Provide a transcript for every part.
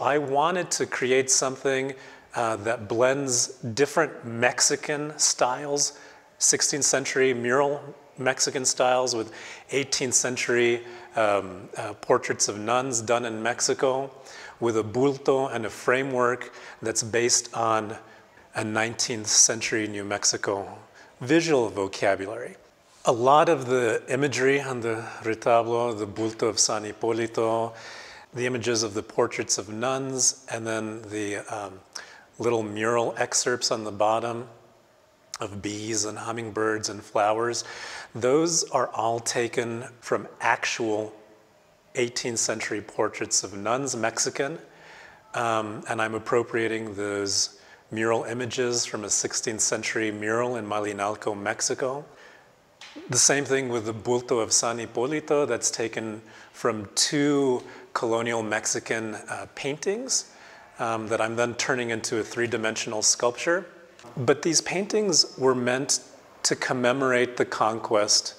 I wanted to create something uh, that blends different Mexican styles, 16th century mural Mexican styles with 18th century um, uh, portraits of nuns done in Mexico, with a bulto and a framework that's based on a 19th century New Mexico visual vocabulary. A lot of the imagery on the retablo, the bulto of San Hipólito, the images of the portraits of nuns, and then the um, little mural excerpts on the bottom of bees and hummingbirds and flowers. Those are all taken from actual 18th century portraits of nuns, Mexican, um, and I'm appropriating those mural images from a 16th century mural in Malinalco, Mexico. The same thing with the bulto of San Hipólito that's taken from two colonial Mexican uh, paintings um, that I'm then turning into a three-dimensional sculpture. But these paintings were meant to commemorate the conquest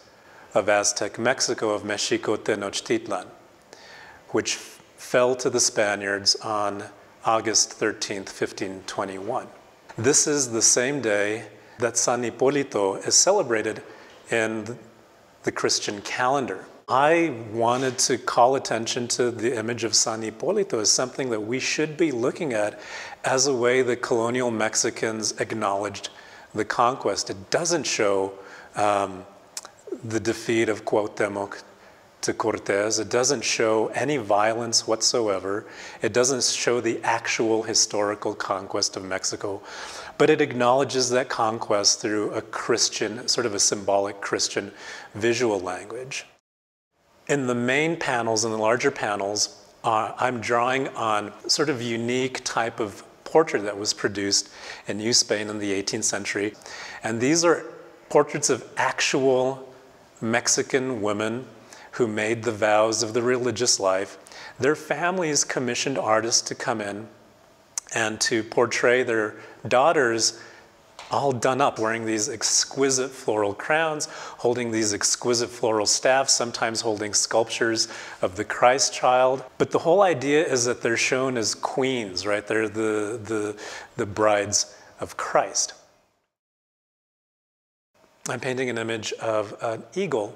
of Aztec Mexico, of Mexico Tenochtitlan, which fell to the Spaniards on August 13th, 1521. This is the same day that San Hipólito is celebrated in the Christian calendar. I wanted to call attention to the image of San Hipólito as something that we should be looking at as a way that colonial Mexicans acknowledged the conquest. It doesn't show um, the defeat of Cuauhtemoc to Cortez. It doesn't show any violence whatsoever. It doesn't show the actual historical conquest of Mexico, but it acknowledges that conquest through a Christian, sort of a symbolic Christian visual language. In the main panels, in the larger panels, uh, I'm drawing on sort of unique type of portrait that was produced in New Spain in the 18th century. And these are portraits of actual Mexican women who made the vows of the religious life. Their families commissioned artists to come in and to portray their daughters all done up, wearing these exquisite floral crowns, holding these exquisite floral staffs, sometimes holding sculptures of the Christ child. But the whole idea is that they're shown as queens, right? They're the, the, the brides of Christ. I'm painting an image of an eagle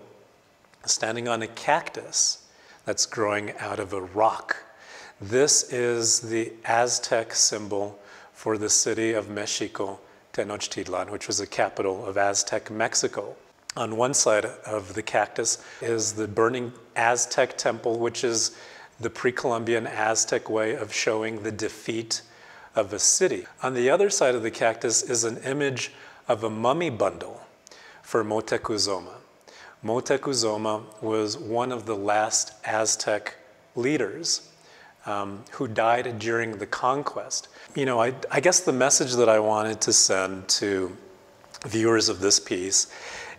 standing on a cactus that's growing out of a rock. This is the Aztec symbol for the city of Mexico Tenochtitlan, which was the capital of Aztec Mexico. On one side of the cactus is the burning Aztec temple, which is the pre-Columbian Aztec way of showing the defeat of a city. On the other side of the cactus is an image of a mummy bundle for Motecuzoma. Motecuzoma was one of the last Aztec leaders um, who died during the conquest. You know, I, I guess the message that I wanted to send to viewers of this piece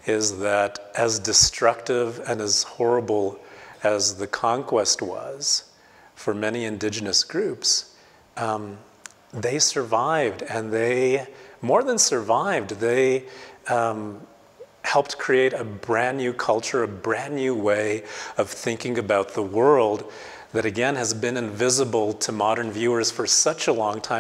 is that as destructive and as horrible as the conquest was for many indigenous groups, um, they survived and they, more than survived, they um, helped create a brand new culture, a brand new way of thinking about the world that again has been invisible to modern viewers for such a long time.